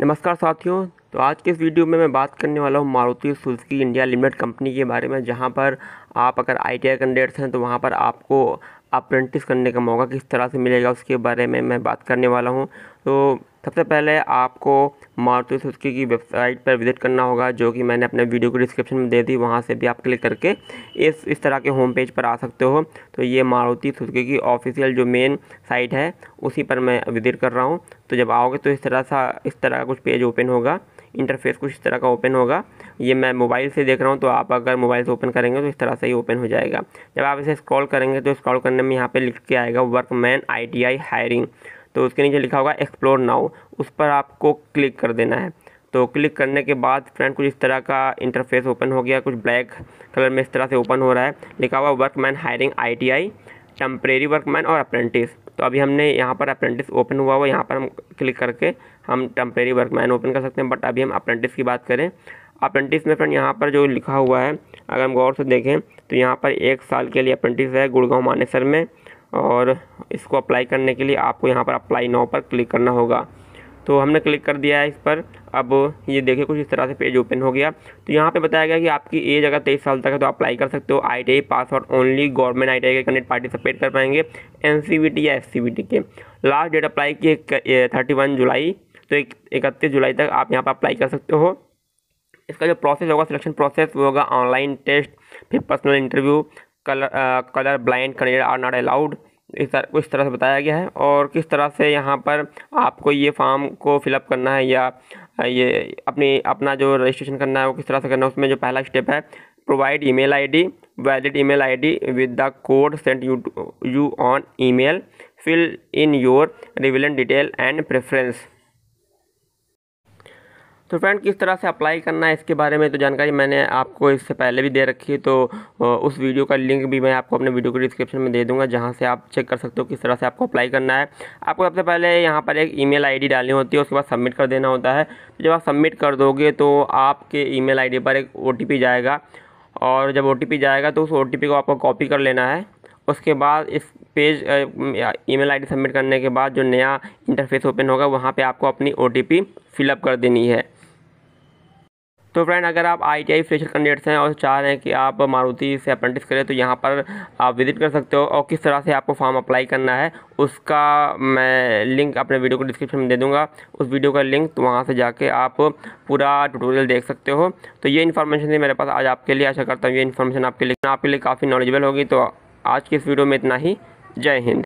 नमस्कार साथियों तो आज के इस वीडियो में मैं बात करने वाला हूँ Maruti Suzuki India limited company के बारे में, जहाँ पर आप अगर आई टी कैंडिडेट्स हैं तो वहाँ पर आपको अप्रेंटिस करने का मौका किस तरह से मिलेगा, उसके बारे में मैं बात करने वाला हूँ। तो सबसे पहले आपको मारुति सुजुकी की वेबसाइट पर विज़िट करना होगा, जो कि मैंने अपने वीडियो को डिस्क्रिप्शन में दे दी, वहाँ से भी आप क्लिक करके इस इस तरह के होम पेज पर आ सकते हो। तो ये मारुति सुजुकी की ऑफिशियल जो मेन साइट है, उसी पर मैं विज़िट कर रहा हूँ। तो जब आओगे तो इस तरह सा, इस तरह का कुछ पेज ओपन होगा इंटरफेस कुछ इस तरह का ओपन होगा। ये मैं मोबाइल से देख रहा हूँ तो आप अगर मोबाइल से ओपन करेंगे तो इस तरह से ही ओपन हो जाएगा। जब आप इसे स्क्रॉल करेंगे तो स्क्रॉल करने में यहाँ पे लिख के आएगा वर्कमैन आईटीआई हायरिंग तो उसके नीचे लिखा होगा एक्सप्लोर नाउ उस पर आपको क्लिक कर देना है। तो क्लिक करने के बाद फ्रेंड कुछ इस तरह का इंटरफेस ओपन हो गया, कुछ ब्लैक कलर में इस तरह से ओपन हो रहा है। लिखा हुआ workman hiring ITI temporary workman और अप्रेंटिस तो अभी हमने यहाँ पर अप्रेंटिस ओपन हुआ हुआ, यहाँ पर हम क्लिक करके हम टेम्परेरी वर्कमैन ओपन कर सकते हैं। बट अभी हम अप्रेंटिस की बात करें। अप्रेंटिस में फ्रेंड यहाँ पर जो लिखा हुआ है, अगर हम गौर से देखें तो यहाँ पर एक साल के लिए अप्रेंटिस है गुड़गांव मानेसर में। और इसको अप्लाई करने के लिए आपको यहाँ पर अप्लाई नाउ पर क्लिक करना होगा। तो हमने क्लिक कर दिया है इस पर। अब ये देखिए कुछ इस तरह से पेज ओपन हो गया। तो यहाँ पे बताया गया कि आपकी एज अगर तेईस साल तक है तो अप्लाई कर सकते हो। I T pass out only government I के कैंडिडेट पार्टिसिपेट कर पाएँगे एनसीबीटी या एससीबीटी के। लास्ट डेट अप्लाई की थर्टी वन जुलाई। तो इकतीस जुलाई तक आप यहाँ पर अप्लाई कर सकते हो। इसका जो प्रोसेस होगा सिलेक्शन प्रोसेस वो होगा ऑनलाइन टेस्ट फिर personal interview colour colour blind candidate are not allowed. इस तरह इस तरह से बताया गया है। और किस तरह से यहाँ पर आपको ये फॉर्म को फिलअप करना है या ये अपनी, अपना जो रजिस्ट्रेशन करना है, वो किस तरह से करना है, उसमें जो पहला स्टेप है, provide email ID, valid email ID with the code sent you you on email, fill in your relevant detail and preference. तो फ्रेंड किस तरह से अप्लाई करना है इसके बारे में तो जानकारी मैंने आपको इससे पहले भी दे रखी है तो उस वीडियो का लिंक भी मैं आपको अपने वीडियो के डिस्क्रिप्शन में दे दूँगा, जहाँ से आप चेक कर सकते हो किस तरह से आपको अप्लाई करना है। आपको सबसे पहले यहाँ पर एक ईमेल आईडी डालनी होती है, उसके बाद सबमिट कर देना होता है। तो जब आप सबमिट कर दोगे तो आपके ईमेल आईडी पर एक ओटीपी जाएगा, और जब ओटीपी जाएगा तो उस ओटीपी को आपको कॉपी कर लेना है। उसके बाद इस पेज ईमेल आईडी सबमिट करने के बाद जो नया इंटरफेस ओपन होगा, वहाँ पे आपको अपनी ओ फिलअप कर देनी है। तो फ्रेंड अगर आप I T I fresher candidates हैं और चाह रहे हैं कि आप मारुति से अप्रेंटिस करें तो यहाँ पर आप विज़िट कर सकते हो और किस तरह से आपको फॉर्म अप्लाई करना है, उसका मैं लिंक अपने वीडियो को डिस्क्रिप्शन में दे दूँगा। उस वीडियो का लिंक तो वहाँ से जाके आप पूरा ट्यूटोरियल देख सकते हो। तो ये इन्फॉर्मेशन थी मेरे पास आज आपके लिए। आशा करता हूँ ये इन्फॉर्मेशन आपके लिए आपके लिए काफ़ी नॉलेजेबल होगी। तो आज की इस वीडियो में इतना ही। जय हिंद।